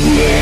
Yeah.